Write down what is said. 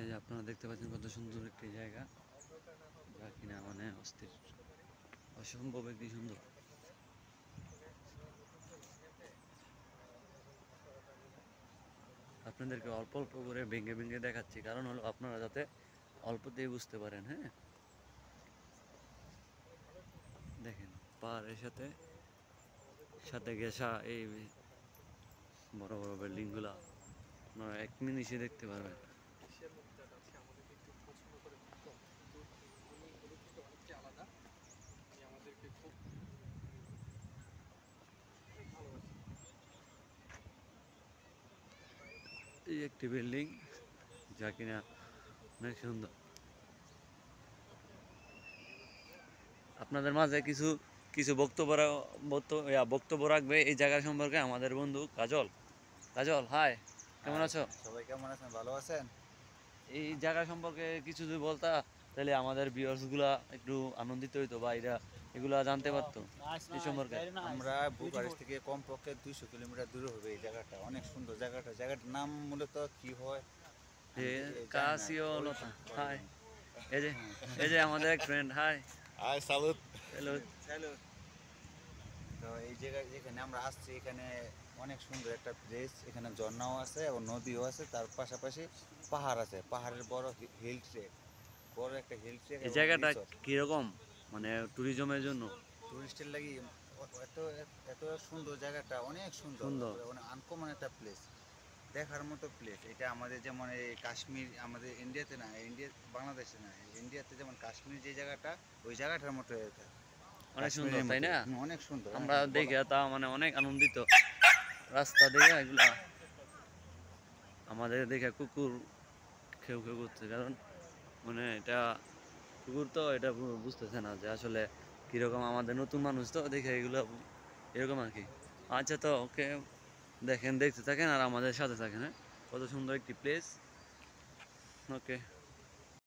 এই যে আপনারা দেখতে পাচ্ছেন কত সুন্দর একটি জায়গা। যা কিনা মানে অস্থির। অসম্ভব একটি সুন্দর। আপনাদেরকে অল্প অল্প করে ভেঙে ভেঙে দেখাচ্ছি। কারণ হলো আপনারা যাতে অল্পতেই বুঝতে পারেন হ্যাঁ? দেখেন, পাহাড়ের সাথে সাথে গেসা এই বড় বড় বিল্ডিংগুলা আপনারা এক মিনিটে দেখতে পারবেন। এই একটি বিল্ডিং যা কিনা অনেক সুন্দর। আপনাদের মাঝে কিছু কিছু বক্তব্য বক্তব্য রাখবে এই জায়গা সম্পর্কে আমাদের বন্ধু কাজল। কাজল হাই কেমন আছো? সবাই কেমন আছেন? ভালো আছেন? এই জায়গা সম্পর্কে কিছু যদি বলতা তাহলে আমাদের ভিউয়ার্সগুলা একটু আনন্দিত হইতো বা এরা এগুলা জানতে পারতো এই সম্পর্কে। আমরা বুকারেস্ট থেকে কমপক্ষে দুইশো কিলোমিটার দূরে হবে এই জায়গাটা অনেক সুন্দর জায়গাটা। জায়গাটার নাম মূলত কি হয়? কাসিও লতা হাই। এই যে এই যে আমাদের এক ফ্রেন্ড হাই। আয় সালুত। হ্যালো তো এই জায়গায় যেখানে আমরা আসছি এখানে অনেক সুন্দর একটা প্লেস এখানে ঝর্ণাও আছে এবং নদীও আছে তার পাশাপাশি পাহাড় আছে। পাহাড়ের বড় হিল ট্রেক বড় একটা হিল ট্রেক এই জায়গাটা কীরকম? মানে ট্যুরিজমের জন্য? টুরিস্টের লাগি এত এত সুন্দর জায়গাটা অনেক সুন্দর। সুন্দর। আনকমন একটা প্লেস দেখার মতো প্লেস এটা আমাদের যেমন এই কাশ্মীর আমাদের ইন্ডিয়াতে না ইন্ডিয়া বাংলাদেশে না ইন্ডিয়াতে যেমন কাশ্মীর যে জায়গাটা ওই জায়গাটার মতো অনেক সুন্দর তাই না? অনেক সুন্দর আমরা দেখে তা মানে অনেক আনন্দিত। রাস্তা দেখে এগুলা আমাদের দেখে কুকুর খেউ খেউ করছে কারণ মানে এটা কুকুর তো এটা বুঝতেছে না যে আসলে কীরকম আমাদের নতুন মানুষ তো, দেখে এগুলো এরকম আর কি। আচ্ছা তো, ওকে দেখেন, দেখতে থাকেন আর আমাদের সাথে থাকেন হ্যাঁ? কত সুন্দর একটি প্লেস ওকে।